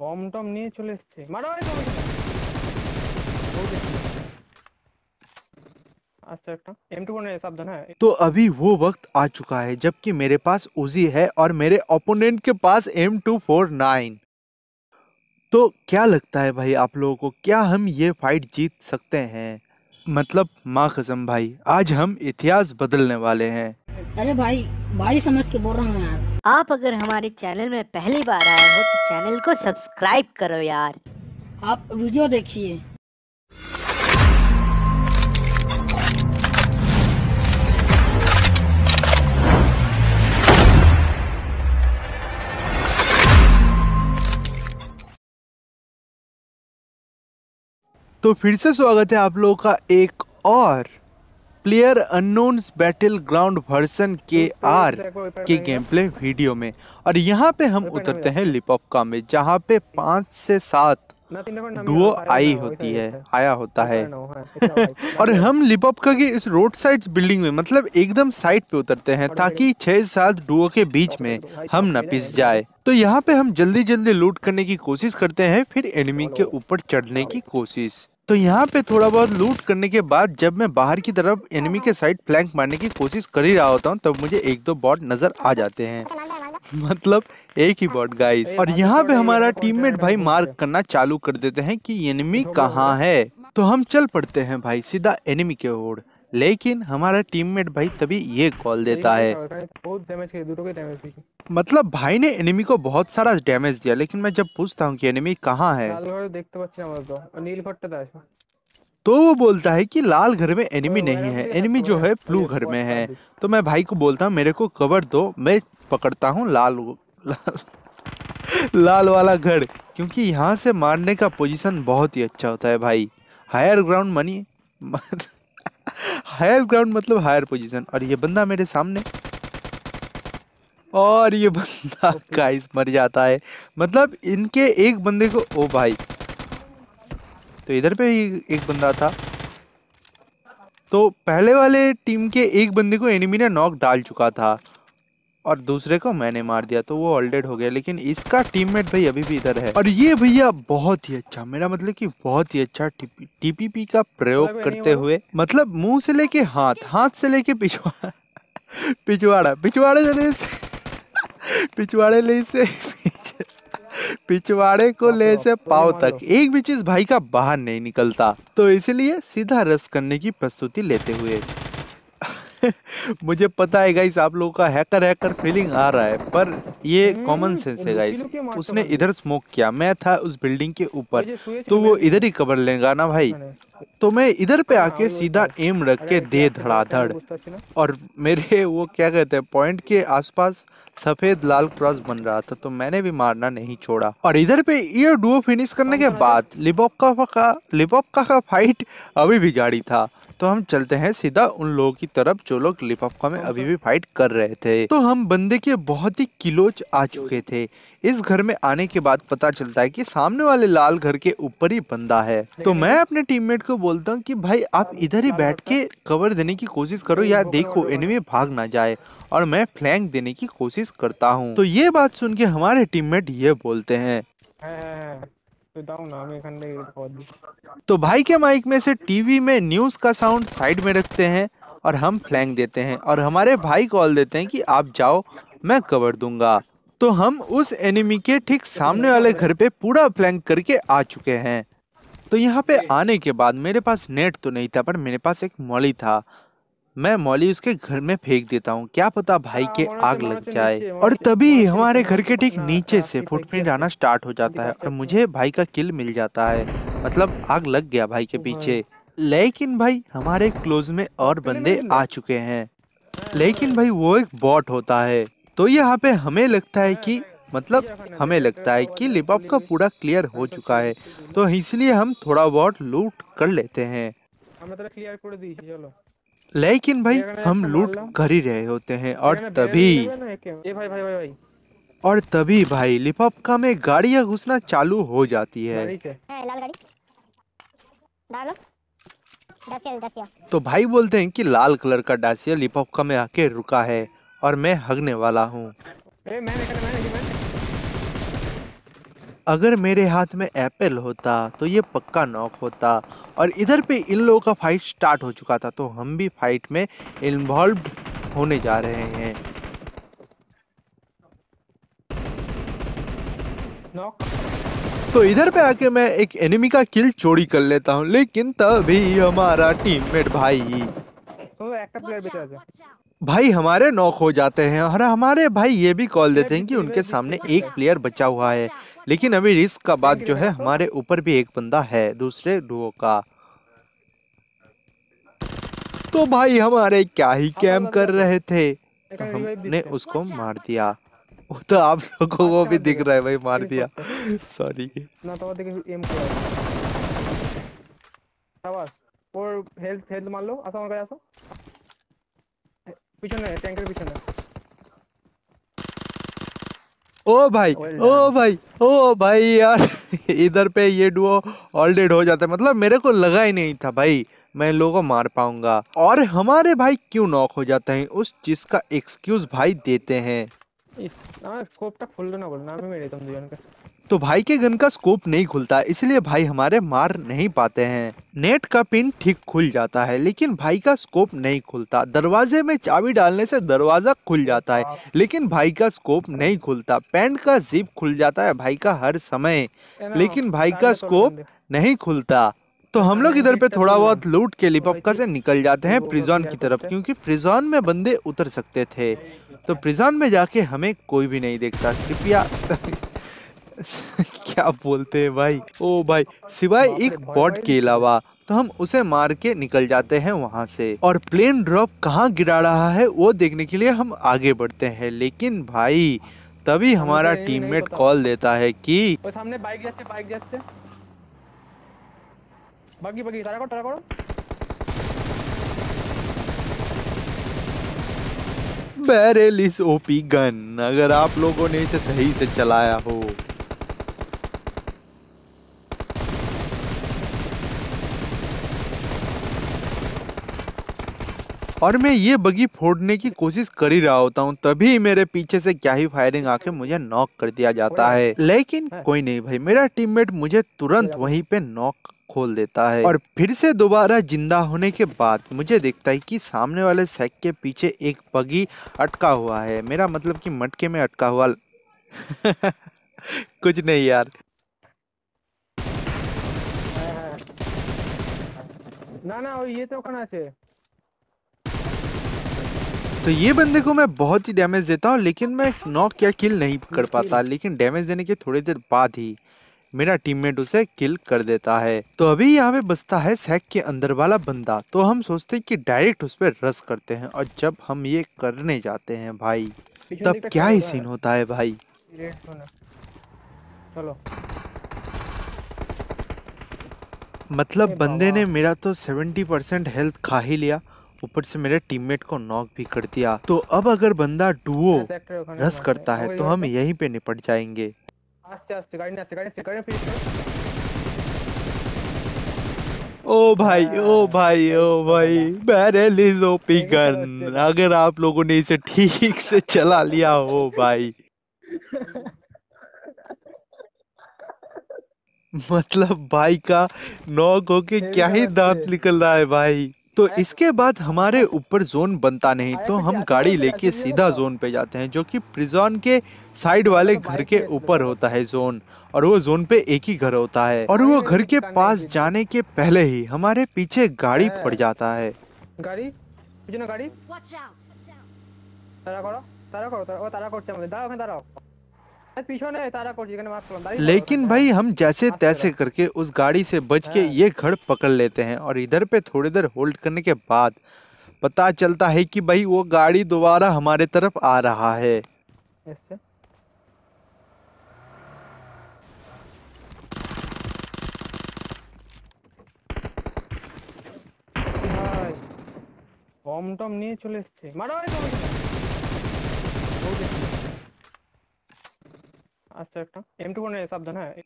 Bomb Tom নিয়ে চলে এসছে মারো এই তো ওইখানে। ও দেখছি। আচ্ছা একটা এম টু সাবধান হ্যাঁ तो अभी वो वक्त आ चुका है जबकि मेरे पास उजी है और मेरे ओपोनेंट के पास एम टू फोर नाइन तो क्या लगता है भाई आप लोगों को क्या हम ये फाइट जीत सकते हैं मतलब माँ कसम भाई आज हम इतिहास बदलने वाले हैं अरे भाई भाई समझ के बोल रहा हूँ यार। आप अगर हमारे चैनल में पहली बार आए हो तो चैनल को सब्सक्राइब करो यार। आप वीडियो देखिए। तो फिर से स्वागत है आप लोगों का एक और player unknown's battle ground version के आर के गेम प्ले वीडियो में। और यहाँ पे हम उतरते हैं लिपोपका में जहाँ पे पाँच से सात डुओ आई होती है आया होता है। और हम लिपॉपका के इस रोड साइड बिल्डिंग में मतलब एकदम साइड पे उतरते हैं ताकि छह सात डुओ के बीच में हम न पिस जाए। तो यहाँ पे हम जल्दी जल्दी लूट करने की कोशिश करते हैं फिर एनिमी के ऊपर चढ़ने की कोशिश। तो यहाँ पे थोड़ा बहुत लूट करने के बाद जब मैं बाहर की तरफ़ एनिमी के साइड फ्लैंक मारने की कोशिश कर ही रहा होता हूँ तब मुझे एक दो बॉट नज़र आ जाते हैं। मतलब एक ही बॉट गाइस और यहाँ पे हमारा टीममेट भाई मार्क करना चालू कर देते हैं कि एनिमी कहाँ है। तो हम चल पड़ते हैं भाई सीधा एनिमी के ओर। लेकिन हमारा टीममेट भाई तभी ये कॉल देता है। बहुत डैमेज के डैमेज मतलब भाई ने एनिमी को बहुत सारा डैमेज दिया लेकिन मैं जब पूछता हूँ कि एनिमी कहाँ है तो वो बोलता है कि लाल घर में एनिमी नहीं है एनिमी जो है ब्लू घर में है। तो मैं भाई को बोलता हूँ मेरे को कवर दो मैं पकड़ता हूँ लाल लाल वाला घर क्योंकि यहाँ से मारने का पोजीशन बहुत ही अच्छा होता है भाई। Higher ground money higher ground मतलब हायर पोजीशन। और ये बंदा मेरे सामने। और ये बंदा गाइस मर जाता है। मतलब इनके एक बंदे को ओ भाई। तो इधर पे एक बंदा था। तो पहले वाले टीम के एक बंदे को एनिमी ने नॉक डाल चुका था। और दूसरे को मैंने मार दिया तो वो ऑलडेड हो गया। लेकिन इसका टीममेट भाई अभी भी इधर है। और ये भैया बहुत ही अच्छा मेरा मतलब कि बहुत ही अच्छा टीपीपी का प्रयोग करते हुए मतलब मुँह से लेके हाथ हाथ से लेके पिछवाड़ा पिछवाड़ा पिछवाड़े से पिछवाड़े ले से पिछवाड़े को ले से पाव तक। एक भी चीज़ भाई का बाहर नहीं निकलता। तो इसलिए सीधा रस करने की प्रस्तुति लेते हुए मुझे पता है गाइस आप लोगों का हैकर हैकर फीलिंग आ रहा है पर ये कॉमन सेंस है गाइस उसने इधर स्मोक किया मैं था उस बिल्डिंग के ऊपर तो वो इधर ही कवर लेगा ना भाई? तो मैं इधर पे आके सीधा एम रख के दे धड़ाधड़। और मेरे वो क्या कहते हैं पॉइंट के आसपास सफ़ेद लाल क्रॉस बन रहा था तो मैंने भी मारना नहीं छोड़ा। और इधर पे ये डुओ फिनिश करने के बाद लिबोपका का का फाइट अभी भी जारी था। तो हम चलते हैं सीधा उन लोगों की तरफ़, जो लोग लिपोपका में अभी भी फाइट कर रहे थे। तो हम बंदे के बहुत ही किलोच आ चुके थे। इस घर में आने के बाद पता चलता है कि सामने वाले लाल घर के ऊपर ही बंदा है। तो मैं अपने टीममेट को बोलता हूँ कि, भाई, आप इधर ही बैठ के कवर देने की कोशिश करो या देखो एनिमी भाग ना जाए। और मैं फ्लैंक देने की कोशिश यूज़ करता हूँ। तो ये बात सुन के हमारे टीममेट ये बोलते हैं। तो भाई के माइक में से टीवी में न्यूज़ का साउंड साइड में रखते हैं और हम फ्लैंग देते हैं और हमारे भाई कॉल देते हैं कि आप जाओ मैं कवर दूँगा। तो हम उस एनिमी के ठीक सामने वाले घर पे पूरा फ्लैंग करके आ चुके हैं। तो यहाँ पे आने के बाद मेरे पास नेट तो नहीं था पर मेरे पास एक मौली था। मैं मौली उसके घर में फेंक देता हूँ। क्या पता भाई के आग लग जाए। और तभी हमारे घर के ठीक नीचे से फुटप्रिंट आना स्टार्ट हो जाता है। और मुझे भाई का किल मिल जाता है। मतलब आग लग गया भाई के पीछे। लेकिन भाई हमारे क्लोज में और बंदे आ चुके हैं। लेकिन भाई वो एक बॉट होता है। तो यहाँ पे हमें लगता है कि मतलब हमें लगता है कि लिपॉप का पूरा क्लियर हो चुका है। तो इसलिए हम थोड़ा बहुत लूट कर लेते हैं। क्लियर कर दी चलो। लेकिन भाई हम लूट कर ही रहे होते हैं और तभी और तभी भाई लिफाफा में गाड़ियाँ घुसना चालू हो जाती है। तो भाई बोलते हैं कि लाल कलर का डासिया लिफाफा में आके रुका है और मैं हगने वाला हूँ। अगर मेरे हाथ में एप्पल होता तो ये पक्का नॉक होता। और इधर पे इन लोगों का फाइट स्टार्ट हो चुका था तो हम भी फाइट में इन्वॉल्व होने जा रहे हैं। नॉक तो इधर पे आके मैं एक एनिमी का किल चोरी कर लेता हूँ लेकिन तभी हमारा टीममेट भाई तो भाई हमारे नॉक हो जाते हैं और हमारे भाई ये भी कॉल देते हैं कि उनके सामने एक प्लेयर बचा हुआ है। लेकिन अभी रिस्क का बात जो है हमारे ऊपर भी एक बंदा है दूसरे डुओ का। तो भाई हमारे क्या ही कैम कर रहे थे? तो हमने उसको मार दिया। वो तो आप लोगों को भी दिख रहा है भाई मार दिया। सॉरी और हेल्थ हेल्थ मान लो आसान। पीछे है टैंकर पीछे है ओ भाई ओ भाई ओ भाई यार इधर पे ये डुओ ऑल डेड हो जाता है। मतलब मेरे को लगा ही नहीं था भाई मैं लोगों को मार पाऊँगा। और हमारे भाई क्यों नॉक हो जाते हैं? उस चीज़ का एक्सक्यूज भाई देते हैं। स्कोप तक खुल ना बोलना मैं मेरे तुम दुजन के। तो भाई के गन का स्कोप नहीं खुलता इसलिए भाई हमारे मार नहीं पाते हैं। नेट का पिन ठीक खुल जाता है लेकिन भाई का स्कोप नहीं खुलता। दरवाजे में चाबी डालने से दरवाज़ा खुल जाता है लेकिन भाई का स्कोप नहीं खुलता। पैंट का जिप खुल जाता है भाई का हर समय लेकिन भाई का स्कोप नहीं खुलता। तो हम लोग इधर पे थोड़ा बहुत लूट के लिपपका से निकल जाते हैं प्रिजॉन की तरफ़ क्योंकि प्रिजॉन में बंदे उतर सकते थे। तो प्रिजॉन में जाके हमें कोई भी नहीं देखता। कृपया क्या बोलते हैं भाई? ओ भाई सिवाय एक बॉट के अलावा तो हम उसे मार के निकल जाते हैं वहाँ से। और प्लेन ड्रॉप कहाँ गिरा रहा है वो देखने के लिए हम आगे बढ़ते हैं। लेकिन भाई तभी हमारा टीममेट कॉल देता है कि सामने bike bike truck truck barrel इस ओपी गन अगर आप लोगों ने इसे सही से चलाया हो। और मैं ये बगी फोड़ने की कोशिश कर ही रहा होता हूँ तभी मेरे पीछे से क्या ही फायरिंग आके मुझे नॉक कर दिया जाता है। लेकिन हाँ। कोई नहीं भाई मेरा टीममेट मुझे तुरंत वहीं पे नॉक खोल देता है। और फिर से दोबारा ज़िंदा होने के बाद मुझे दिखता है कि सामने वाले सैक के पीछे एक बगी अटका हुआ है। मेरा मतलब कि मटके में अटका हुआ कुछ नहीं यार। ना ना ये तो कना चाहिए तो ये बंदे को मैं बहुत ही डैमेज देता हूँ लेकिन मैं नॉक या किल नहीं कर पाता लेकिन डैमेज देने के थोड़ी देर बाद ही मेरा टीममेट उसे किल कर देता है। तो अभी यहाँ पे बसता है सैक के अंदर वाला बंदा तो हम सोचते हैं कि डायरेक्ट उस पर रस करते हैं और जब हम ये करने जाते हैं भाई तब क्या ही सीन होता है भाई? चलो। मतलब बंदे ने मेरा तो 70 परसेंट हेल्थ खा ही लिया। ऊपर से मेरे टीममेट को नॉक भी कर दिया। तो अब अगर बंदा डुओ रस करता है तो हम यहीं पे निपट जाएँगे। ओ भाई ओ भाई ओ भाई बैरल इज़ ओपी गन अगर आप लोगों ने इसे ठीक से चला लिया हो भाई। मतलब भाई का नॉक होके क्या ही दांत निकल रहा है भाई। तो इसके बाद हमारे ऊपर जोन बनता नहीं तो अरे हम ऐसे गाड़ी कैसे लेके ऐसे नहीं सीधा होता। जोन पे जाते हैं जो कि प्रिजॉन के साइड वाले तो घर बाइक के में ऊपर चलते होता है जोन और वो जोन पे एक ही घर होता है और वो अरे घर के करना पास ही थी। जाने के पहले ही हमारे पीछे गाड़ी है। पड़ जाता है গাড়ি পিছনে গাড়ি তারা করো তারা করো তারা- ও তারা করছে আমাদের দাঁড়াও ওখানে দাঁড়াও लेकिन থাকো भाई ওখানে। हम जैसे हाथ तैसे लगा। करके उस गाड़ी से बच के हाँ। ये घर पकड़ लेते हैं और इधर पे थोड़ी देर होल्ड करने के बाद पता चलता है कि भाई वो गाड़ी दोबारा हमारे तरफ आ रहा है এসছে ভাই বম টম নিয়ে চলে এসছে মারো এই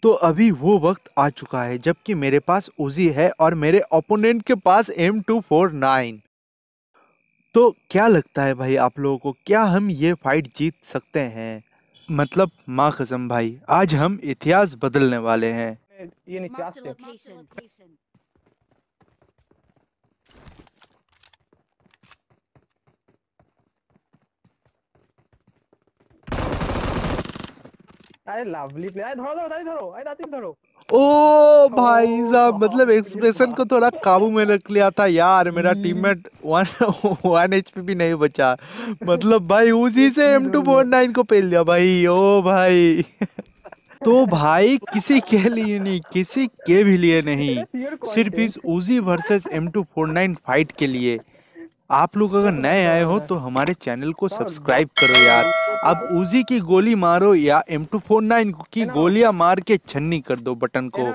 तो अभी वो वक्त आ चुका है जबकि मेरे पास उजी है और मेरे ओपोनेंट के पास एम टू फोर नाइन तो क्या लगता है भाई आप लोगों को क्या हम ये फाइट जीत सकते हैं? मतलब माँ कसम भाई आज हम इतिहास बदलने वाले हैं। ये ओ भाई साहब मतलब एक्सप्रेशन को थोड़ा काबू में रख लिया था यार। मेरा टीममेट वन वन भी नहीं बचा। मतलब भाई उसी से एम टू फोर नाइन को पेल दिया भाई। ओ भाई। तो भाई किसी के लिए नहीं किसी के भी लिए नहीं। सिर्फ़ इस Uzi versus M two four nine fight के लिए। आप लोग अगर नए आए हो तो हमारे चैनल को सब्सक्राइब करो यार। अब उजी की गोली मारो या एम टू फोर नाइन की गोलियाँ मार के छन्नी कर दो बटन को।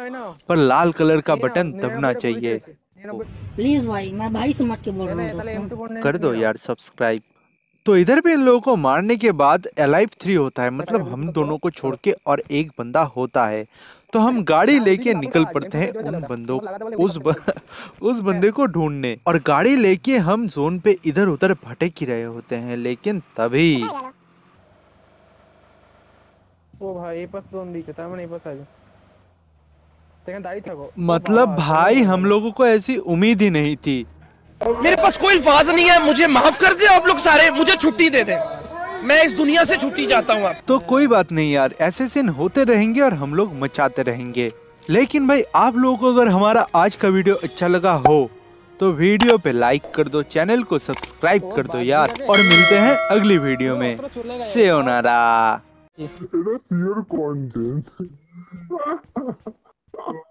पर लाल कलर का बटन दबना चाहिए। प्लीज़ भाई मैं भाई समझ के बोल रहा हूँ कर दो यार सब्सक्राइब तो इधर भी इन लोगों को मारने के बाद अलाइव थ्री होता है। मतलब हम दोनों को छोड़ के और एक बंदा होता है। तो हम गाड़ी लेके निकल पड़ते हैं उन बंदों उस ब, उस बंदे को ढूँढने। और गाड़ी लेके हम जोन पे इधर उधर भटक ही रहे होते हैं लेकिन तभी मतलब भाई हम लोगों को ऐसी उम्मीद ही नहीं थी। मेरे पास कोई अल्फाज नहीं है मुझे माफ़ कर दे आप लोग सारे मुझे छुट्टी दे दे। मैं इस दुनिया से छुट्टी जाता हूँ तो कोई बात नहीं यार ऐसे सीन होते रहेंगे और हम लोग मचाते रहेंगे। लेकिन भाई आप लोगों को अगर हमारा आज का वीडियो अच्छा लगा हो तो वीडियो पे लाइक कर दो चैनल को सब्सक्राइब कर दो यार। और मिलते हैं अगली वीडियो में। से That's your content.